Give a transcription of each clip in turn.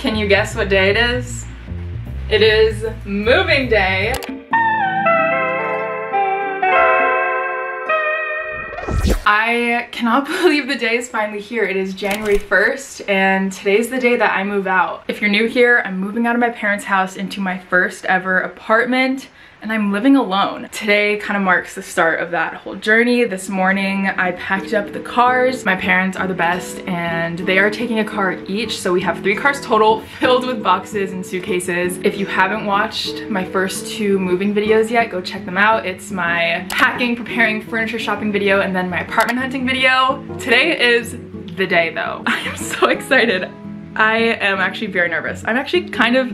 Can you guess what day it is? It is moving day. I cannot believe the day is finally here. It is January 1st and today's the day that I move out. If you're new here, I'm moving out of my parents' house into my first ever apartment and I'm living alone. Today kind of marks the start of that whole journey. This morning I packed up the cars. My parents are the best and they are taking a car each. So we have three cars total filled with boxes and suitcases. If you haven't watched my first two moving videos yet, go check them out. It's my packing, preparing, furniture shopping video and then my apartment hunting video. Today is the day though. I am so excited. I am actually very nervous. I'm actually kind of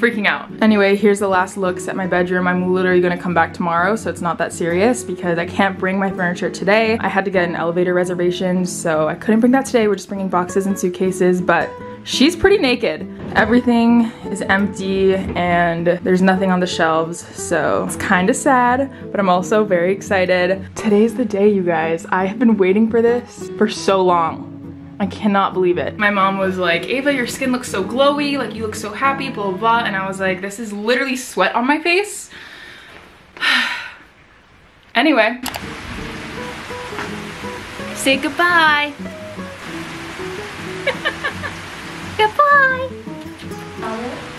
freaking out. Anyway, here's the last looks at my bedroom. I'm literally gonna come back tomorrow, so it's not that serious because I can't bring my furniture today. I had to get an elevator reservation, so I couldn't bring that today. We're just bringing boxes and suitcases, but she's pretty naked. Everything is empty and there's nothing on the shelves, so it's kind of sad, but I'm also very excited. Today's the day, you guys. I have been waiting for this for so long. I cannot believe it. My mom was like, Ava, your skin looks so glowy, like you look so happy, blah, blah, blah. And I was like, this is literally sweat on my face. anyway. Say goodbye. goodbye.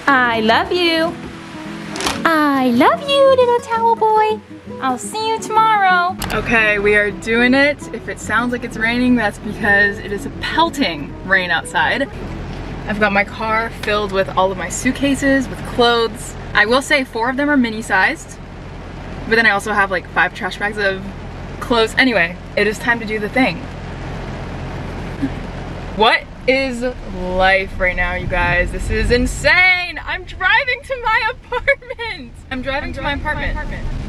I love you. I love you, little towel boy. I'll see you tomorrow. Okay, we are doing it. If it sounds like it's raining, that's because it is a pelting rain outside. I've got my car filled with all of my suitcases, with clothes. I will say four of them are mini sized, but then I also have like five trash bags of clothes. Anyway, it is time to do the thing. What is life right now, you guys? This is insane. I'm driving to my apartment. I'm driving, I'm to, my apartment. my apartment.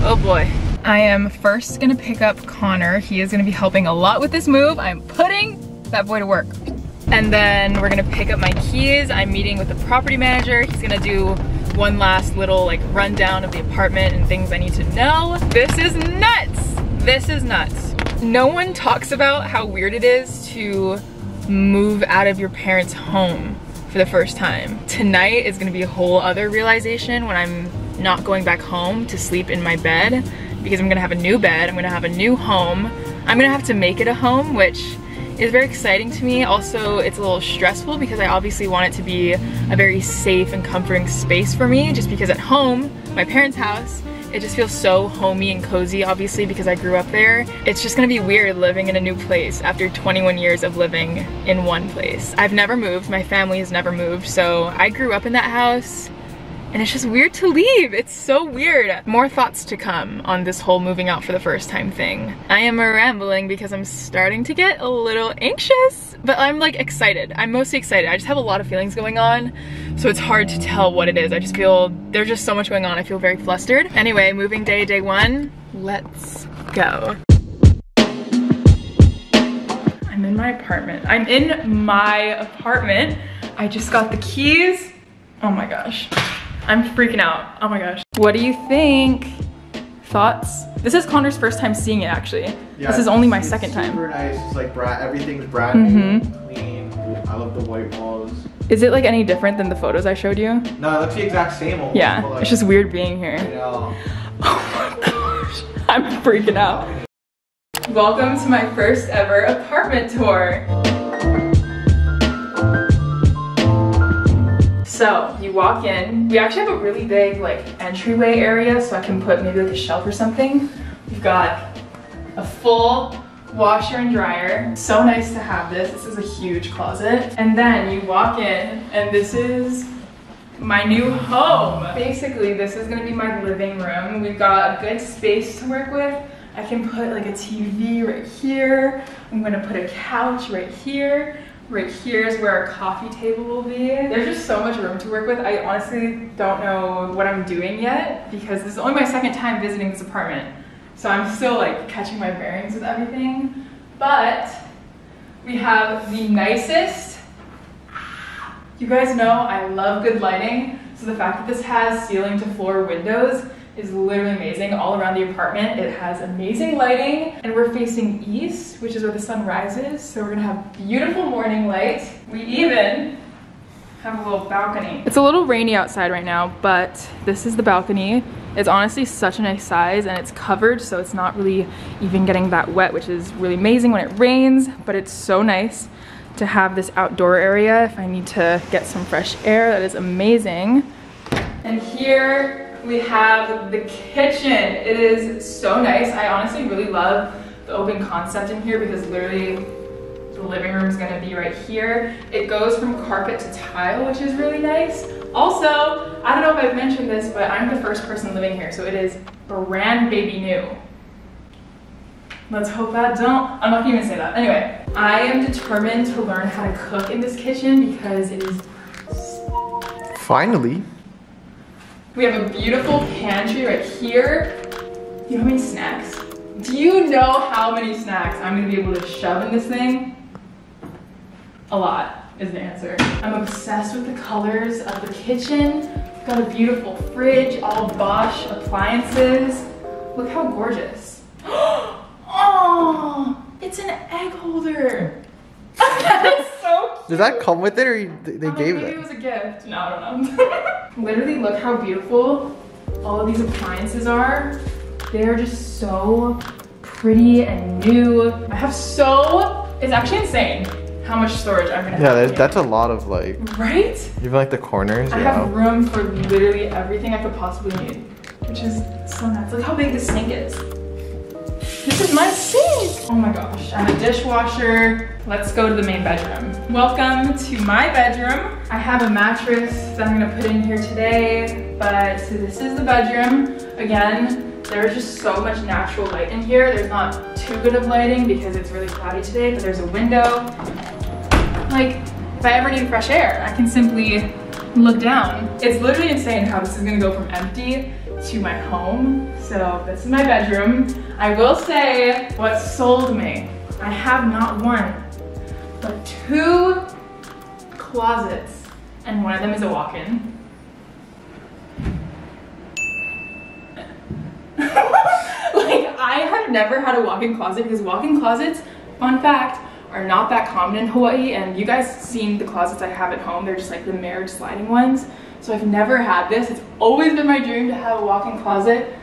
Oh boy. I am first gonna pick up Connor. He is gonna be helping a lot with this move. I'm putting that boy to work. And then we're gonna pick up my keys. I'm meeting with the property manager. He's gonna do one last little like rundown of the apartment and things I need to know. This is nuts. This is nuts. No one talks about how weird it is to move out of your parents' home for the first time. Tonight is gonna be a whole other realization when I'm not going back home to sleep in my bed because I'm gonna have a new bed, I'm gonna have a new home. I'm gonna have to make it a home, which is very exciting to me. Also, it's a little stressful because I obviously want it to be a very safe and comforting space for me just because at home, my parents' house, it just feels so homey and cozy, obviously, because I grew up there. It's just gonna be weird living in a new place after 21 years of living in one place. I've never moved, my family has never moved, so I grew up in that house and it's just weird to leave. It's so weird. More thoughts to come on this whole moving out for the first time thing. I am rambling because I'm starting to get a little anxious, but I'm like excited. I'm mostly excited. I just have a lot of feelings going on, so it's hard to tell what it is. I just feel, there's just so much going on. I feel very flustered. Anyway, moving day, day one, let's go. I'm in my apartment. I'm in my apartment. I just got the keys. Oh my gosh. I'm freaking out. Oh my gosh. What do you think? Thoughts? This is Connor's first time seeing it actually. Yeah, this is only my second time. Super nice. It's like brand, everything's brand mm -hmm. new, clean. I love the white walls. Is it like any different than the photos I showed you? No, it looks the exact same almost, Yeah, like, it's just weird being here. I know. Oh my gosh, I'm freaking out. Welcome to my first ever apartment tour. So you walk in, we actually have a really big like entryway area so I can put maybe like a shelf or something. We've got a full washer and dryer. So nice to have this. This is a huge closet. And then you walk in and this is my new home. Basically, this is gonna be my living room. We've got a good space to work with. I can put like a TV right here. I'm gonna put a couch right here. Right here is where our coffee table will be. There's just so much room to work with. I honestly don't know what I'm doing yet because this is only my second time visiting this apartment. So I'm still like catching my bearings with everything. But we have the nicest, you guys know I love good lighting. So the fact that this has ceiling to floor windows is literally amazing all around the apartment. It has amazing lighting and we're facing east, which is where the sun rises. So we're gonna have beautiful morning light. We even have a little balcony. It's a little rainy outside right now, but this is the balcony. It's honestly such a nice size and it's covered so it's not really even getting that wet, which is really amazing when it rains, but it's so nice to have this outdoor area if I need to get some fresh air. That is amazing. And here we have the kitchen. It is so nice. I honestly really love the open concept in here because literally the living room is gonna be right here. It goes from carpet to tile, which is really nice. Also, I don't know if I've mentioned this, but I'm the first person living here, so it is brand baby new. Let's hope that don't, I'm not gonna even say that. Anyway, I am determined to learn how to cook in this kitchen because it is Finally. We have a beautiful pantry right here. You know how many snacks? Do you know how many snacks I'm gonna be able to shove in this thing? A lot is the answer. I'm obsessed with the colors of the kitchen. Got a beautiful fridge, all Bosch appliances. Look how gorgeous. Oh, it's an egg holder. That's so cute. Does that come with it or you- they gave maybe it it? was a gift. No, I don't know. Literally, look how beautiful all of these appliances are. They are just so pretty and new. I have so, it's actually insane how much storage I'm gonna Yeah, have. here. that's a lot of like, Right? even like the corners. I yeah. have room for literally everything I could possibly need, which is so nice. Look how big this sink is. This is my sink! Oh my gosh, have a dishwasher. Let's go to the main bedroom. Welcome to my bedroom. I have a mattress that I'm gonna put in here today, but so this is the bedroom. Again, there's just so much natural light in here. There's not too good of lighting because it's really cloudy today, but there's a window. Like, if I ever need fresh air, I can simply look down. It's literally insane how this is gonna go from empty to my home. So this is my bedroom. I will say what sold me. I have not one, but two closets, and one of them is a walk-in. like I have never had a walk-in closet because walk-in closets, fun fact, are not that common in Hawaii and you guys seen the closets I have at home, they're just like the mirrored sliding ones. So I've never had this. It's always been my dream to have a walk-in closet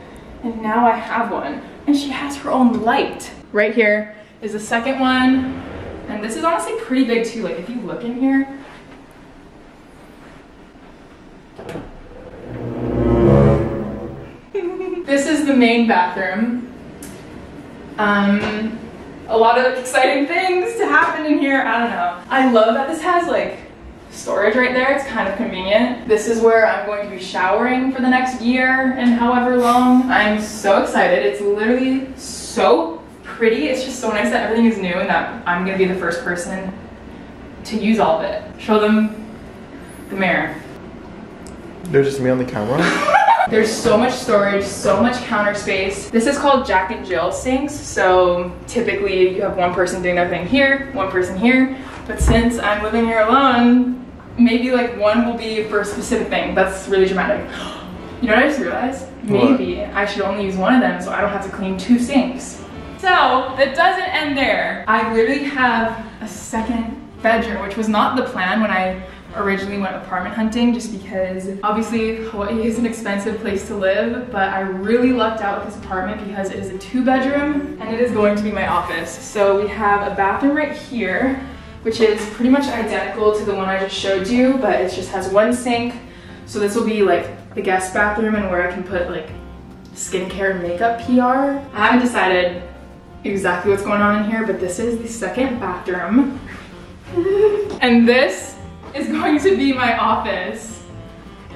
and now I have one. And she has her own light. Right here is the second one. And this is honestly pretty big too. Like if you look in here, this is the main bathroom. Um, a lot of exciting things to happen in here. I don't know. I love that this has like storage right there. It's kind of convenient. This is where I'm going to be showering for the next year and however long. I'm so excited. It's literally so pretty. It's just so nice that everything is new and that I'm gonna be the first person to use all of it. Show them the mirror. There's just me on the camera. There's so much storage, so much counter space. This is called Jack and Jill sinks. So typically you have one person doing their thing here, one person here. But since I'm living here alone, maybe like one will be for a specific thing. That's really dramatic. You know what I just realized? What? Maybe I should only use one of them so I don't have to clean two sinks. So that doesn't end there. I literally have a second bedroom, which was not the plan when I originally went apartment hunting just because obviously Hawaii is an expensive place to live, but I really lucked out with this apartment because it is a two bedroom and it is going to be my office. So we have a bathroom right here, which is pretty much identical to the one I just showed you, but it just has one sink. So this will be like the guest bathroom and where I can put like skincare and makeup PR. I haven't decided exactly what's going on in here, but this is the second bathroom. and this is going to be my office.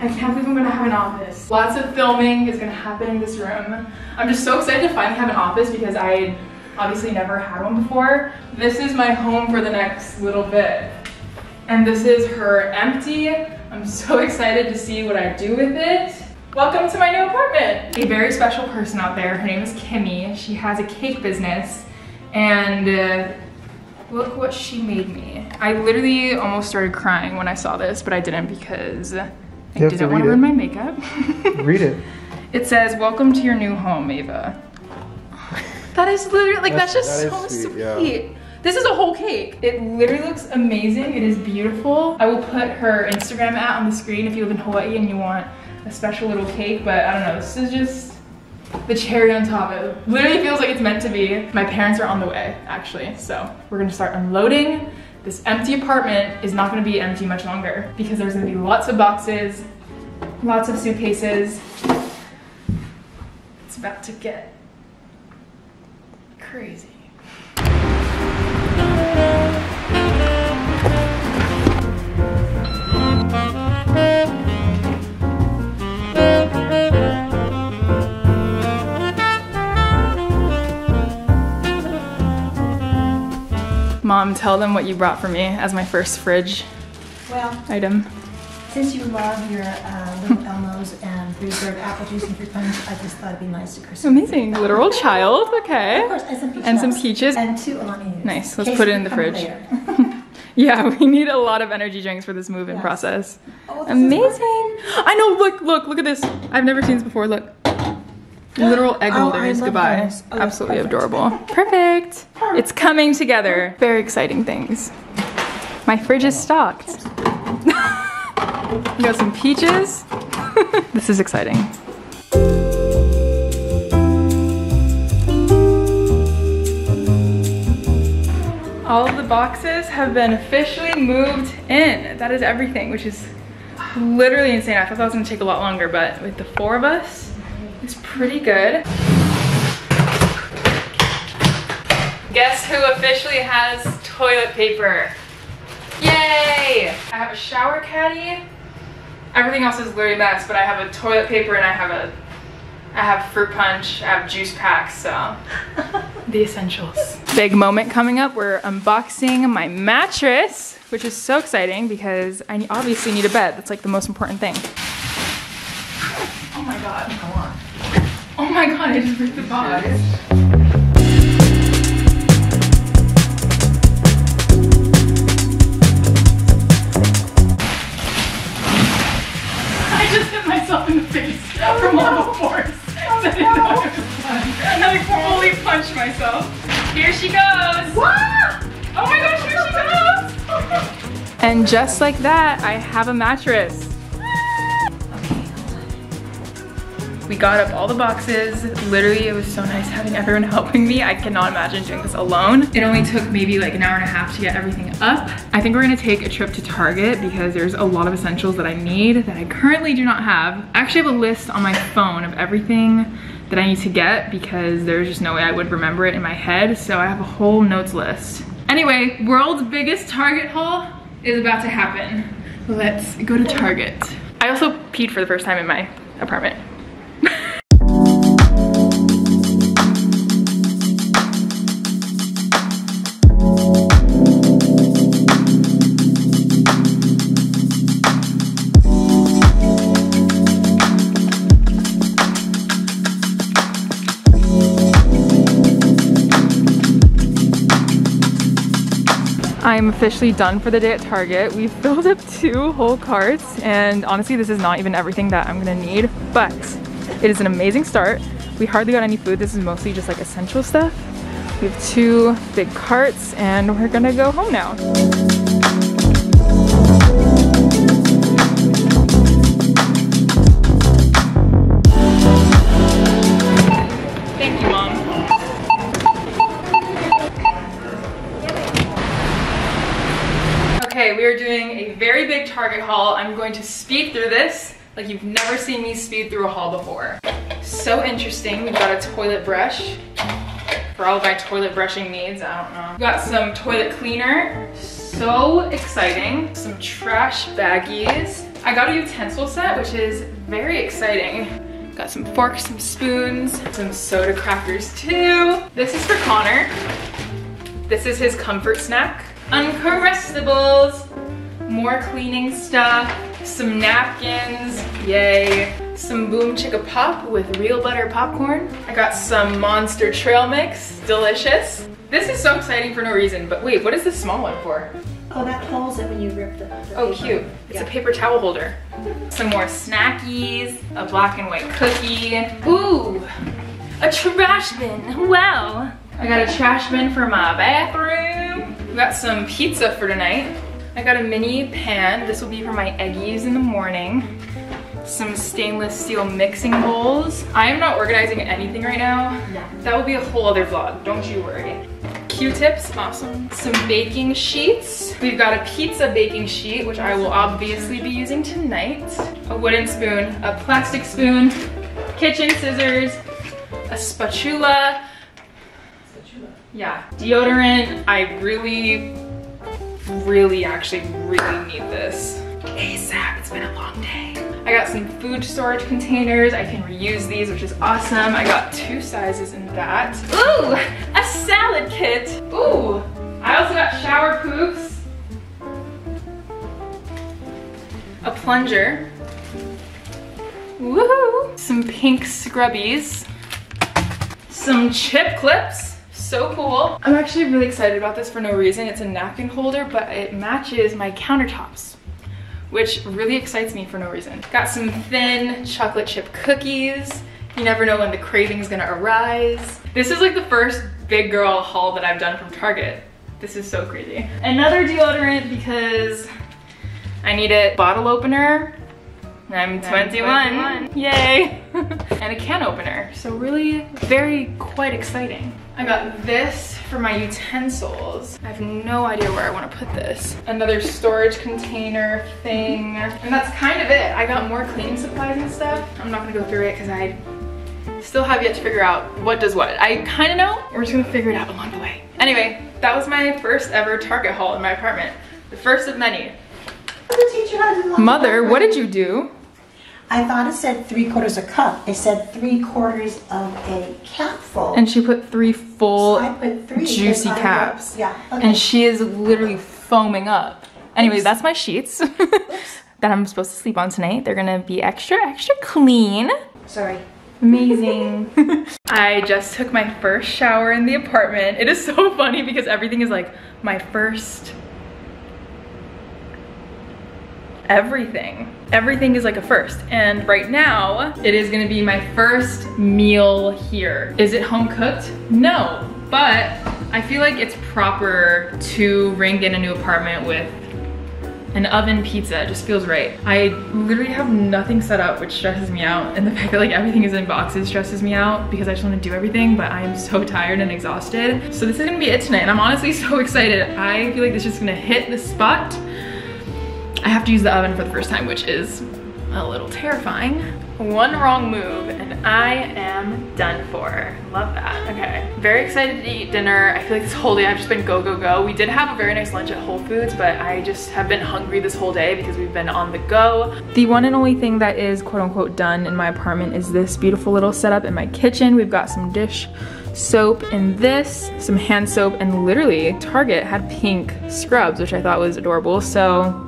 I can't believe I'm gonna have an office. Lots of filming is gonna happen in this room. I'm just so excited to finally have an office because I obviously never had one before. This is my home for the next little bit. And this is her empty. I'm so excited to see what I do with it. Welcome to my new apartment. A very special person out there, her name is Kimmy. She has a cake business and uh, look what she made me. I literally almost started crying when I saw this, but I didn't because I didn't want read to it. ruin my makeup. Read it. It says, welcome to your new home, Ava. That is literally, like, that's, That's- just that is so sweet, sweet. yeah. This is a whole cake. It literally looks amazing. It is beautiful. I will put her Instagram at on the screen if you live in Hawaii and you want a special little cake, but I don't know, this is just the cherry on top. It literally feels like it's meant to be. My parents are on the way, actually, so we're gonna start unloading. This empty apartment is not gonna be empty much longer because there's gonna be lots of boxes, lots of suitcases. It's about to get crazy. Mom, tell them what you brought for me as my first fridge Well, item. since you love your uh, little And Freebird apple juice and fruit punch, I just thought it'd be nice to Christmas. Amazing, literal child, okay. Of course, and some peach And some peaches. And two Alani Nice, let's put it in the fridge. Yeah, we need a lot of energy drinks for this move-in Yes. process. Oh, this Amazing. I know, look, look, look at this. I've never seen this before, look. Literal egg Oh, holders, love goodbye. Oh, Absolutely perfect. adorable. Perfect. It's coming together. Very exciting things. My fridge is stocked. We got some peaches. this is exciting. All of the boxes have been officially moved in. That is everything, which is literally insane. I thought that was gonna take a lot longer, but with the four of us, it's pretty good. Guess who officially has toilet paper? Yay! I have a shower caddy. Everything else is literally a mess, but I have a toilet paper and I have a I have fruit punch, I have juice packs, so the essentials. Big moment coming up. We're unboxing my mattress, which is so exciting because I obviously need a bed. That's like the most important thing. Oh my god. Come on. Oh my god, I just ripped the box. Myself in the face from all the force. I didn't know it was fun. I like fully punched myself. Here she goes. What? Oh my gosh, here she goes. And just like that, I have a mattress. We got up all the boxes. Literally, it was so nice having everyone helping me. I cannot imagine doing this alone. It only took maybe like an hour and a half to get everything up. I think we're gonna take a trip to Target because there's a lot of essentials that I need that I currently do not have. I actually have a list on my phone of everything that I need to get because there's just no way I would remember it in my head. So I have a whole notes list. Anyway, world's biggest Target haul is about to happen. Let's go to Target. I also peed for the first time in my apartment. I'm officially done for the day at Target. We filled up two whole carts and honestly this is not even everything that I'm gonna need, but it is an amazing start. We hardly got any food. This is mostly just like essential stuff. We have two big carts and we're gonna go home now. Target haul. I'm going to speed through this like you've never seen me speed through a haul before. So interesting. We've got a toilet brush for all of my toilet brushing needs. I don't know. We got some toilet cleaner. So exciting. Some trash baggies. I got a utensil set, which is very exciting. Got some forks, some spoons, some soda crackers too. This is for Connor. This is his comfort snack. Uncrustables, more cleaning stuff, some napkins, yay. Some Boom Chicka Pop with real butter popcorn. I got some Monster Trail Mix, delicious. This is so exciting for no reason, but wait, what is this small one for? Oh, that holds it when you rip the. the Oh, paper. cute. It's a paper towel holder. Some more snackies, a black and white cookie. Ooh, a trash bin. Wow. I got a trash bin for my bathroom. We got some pizza for tonight. I got a mini pan. This will be for my eggies in the morning. Some stainless steel mixing bowls. I am not organizing anything right now. No. That will be a whole other vlog, don't you worry. Q-tips, awesome. Some baking sheets. We've got a pizza baking sheet, which I will obviously be using tonight. A wooden spoon, a plastic spoon, kitchen scissors, a spatula. Spatula? Yeah, deodorant. I really, really, actually really need this. ASAP, it's been a long day. I got some food storage containers. I can reuse these, which is awesome. I got two sizes in that. Ooh, a salad kit. Ooh, I also got shower poops. A plunger. Woohoo! Some pink scrubbies. Some chip clips. So cool. I'm actually really excited about this for no reason. It's a napkin holder, but it matches my countertops which really excites me for no reason. Got some thin chocolate chip cookies. You never know when the craving's gonna arise. This is like the first big girl haul that I've done from Target. This is so crazy. Another deodorant because I need it. Bottle opener. I'm 21. Yay. and a can opener. So really very quite exciting. I got this for my utensils. I have no idea where I want to put this. Another storage container thing. And that's kind of it. I got more cleaning supplies and stuff. I'm not gonna go through it because I still have yet to figure out what does what. I kind of know. We're just gonna figure it out along the way. Anyway, that was my first ever Target haul in my apartment. The first of many. The teacher had a lot Mother, what did you do? I thought it said three quarters of a cup. It said three quarters of a capful. And she put three full So I put three. juicy wrote- caps. Yeah. Okay. And she is literally foaming up. Anyway, that's my sheets that I'm supposed to sleep on tonight. They're gonna be extra, extra clean. Sorry. Amazing. I just took my first shower in the apartment. It is so funny because everything is like my first everything. Everything is like a first. And right now, it is gonna be my first meal here. Is it home cooked? No, but I feel like it's proper to ring in a new apartment with an oven pizza. It just feels right. I literally have nothing set up, which stresses me out. And the fact that like everything is in boxes stresses me out because I just wanna do everything, but I am so tired and exhausted. So this is gonna be it tonight. And I'm honestly so excited. I feel like this is just gonna hit the spot. I have to use the oven for the first time, which is a little terrifying. One wrong move and I am done for. Love that. Okay, very excited to eat dinner. I feel like this whole day I've just been go, go, go. We did have a very nice lunch at Whole Foods, but I just have been hungry this whole day because we've been on the go. The one and only thing that is quote unquote done in my apartment is this beautiful little setup in my kitchen. We've got some dish soap in this, some hand soap, and literally Target had pink scrubs, which I thought was adorable. So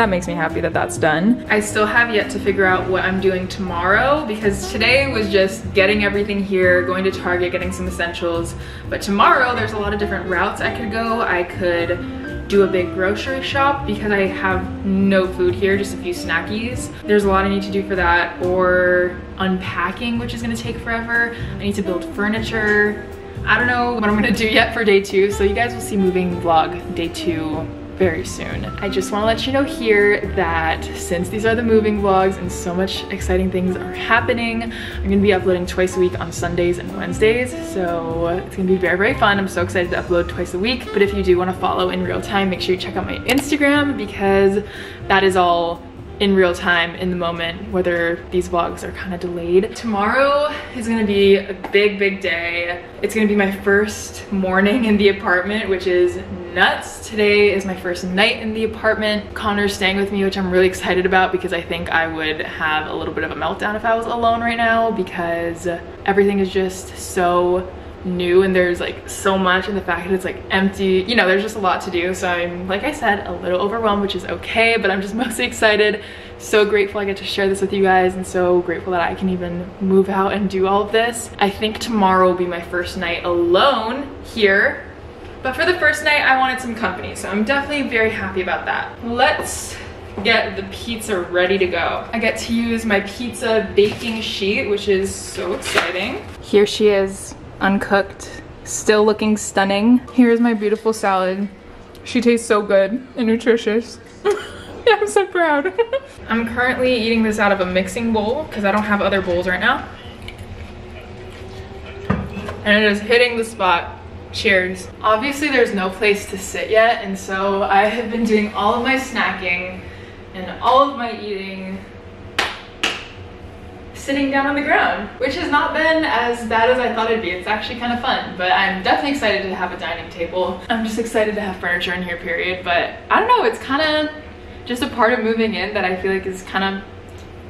that makes me happy that that's done. I still have yet to figure out what I'm doing tomorrow because today was just getting everything here, going to Target, getting some essentials. But tomorrow there's a lot of different routes I could go. I could do a big grocery shop because I have no food here, just a few snackies. There's a lot I need to do for that or unpacking, which is gonna take forever. I need to build furniture. I don't know what I'm gonna do yet for day two, so you guys will see moving vlog day two very soon. I just wanna let you know here that since these are the moving vlogs and so much exciting things are happening, I'm gonna be uploading twice a week on Sundays and Wednesdays. So it's gonna be very, very fun. I'm so excited to upload twice a week. But if you do wanna follow in real time, make sure you check out my Instagram because that is all in real time in the moment whether these vlogs are kind of delayed. Tomorrow is gonna be a big, big day. It's gonna be my first morning in the apartment, which is nuts. Today is my first night in the apartment. Connor's staying with me, which I'm really excited about because I think I would have a little bit of a meltdown if I was alone right now because everything is just so new and there's like so much and the fact that it's like empty you know there's just a lot to do so i'm like i said a little overwhelmed which is okay but i'm just mostly excited so grateful i get to share this with you guys and so grateful that i can even move out and do all of this i think tomorrow will be my first night alone here But for the first night, I wanted some company, so I'm definitely very happy about that. Let's get the pizza ready to go. I get to use my pizza baking sheet, which is so exciting. Here she is, uncooked, still looking stunning. Here's my beautiful salad. She tastes so good and nutritious. yeah, I'm so proud. I'm currently eating this out of a mixing bowl because I don't have other bowls right now. And it is hitting the spot. Cheers. Obviously there's no place to sit yet and so I have been doing all of my snacking and all of my eating sitting down on the ground, which has not been as bad as I thought it'd be. It's actually kind of fun, but I'm definitely excited to have a dining table. I'm just excited to have furniture in here, period. But I don't know, it's kind of just a part of moving in that I feel like is kind of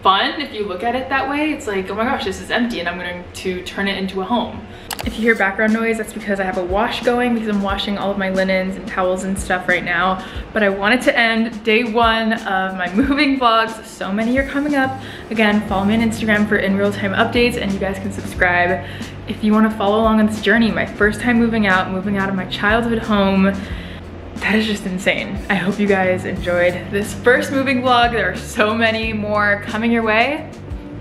fun if you look at it that way. It's like, oh my gosh, this is empty and I'm going to turn it into a home. If you hear background noise, that's because I have a wash going because I'm washing all of my linens and towels and stuff right now. But I wanted to end day one of my moving vlogs. So many are coming up. Again, follow me on Instagram for in real time updates and you guys can subscribe if you want to follow along on this journey. My first time moving out, moving out of my childhood home. That is just insane. I hope you guys enjoyed this first moving vlog. There are so many more coming your way.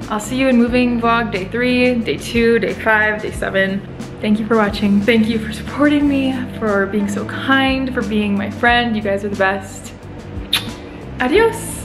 I'll see you in moving vlog day three, day two, day five, day seven. Thank you for watching. Thank you for supporting me, for being so kind, for being my friend. You guys are the best. Adios.